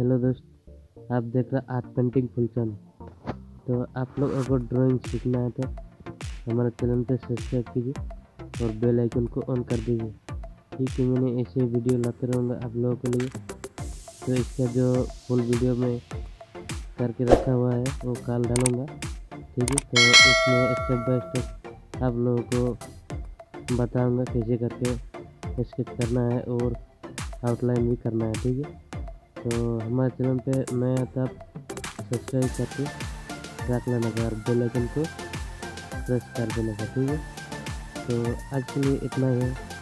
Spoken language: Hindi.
हेलो दोस्त, आप देख रहे आर्ट पेंटिंग फुल चैनल। तो आप लोग अगर ड्राइंग सीखना है तो हमारे चैनल पे सब्सक्राइब कीजिए और बेल आइकन को ऑन कर दीजिए। ठीक है, मैंने ऐसे वीडियो लाते रहूँगा आप लोगों के लिए। तो इसका जो फुल वीडियो में करके रखा हुआ है, वो कल डालूँगा। ठीक है तो इसमें स्टेप बाय स्टेप आप लोगों को बताऊँगा कैसे करके स्केच करना है और आउटलाइन भी करना है। ठीक है तो हमारे चैनल पे नया आता सब्सक्राइब करके रख लेना और बेल आइकन को प्रेस कर देना का ठीक है? तो आज के लिए इतना है।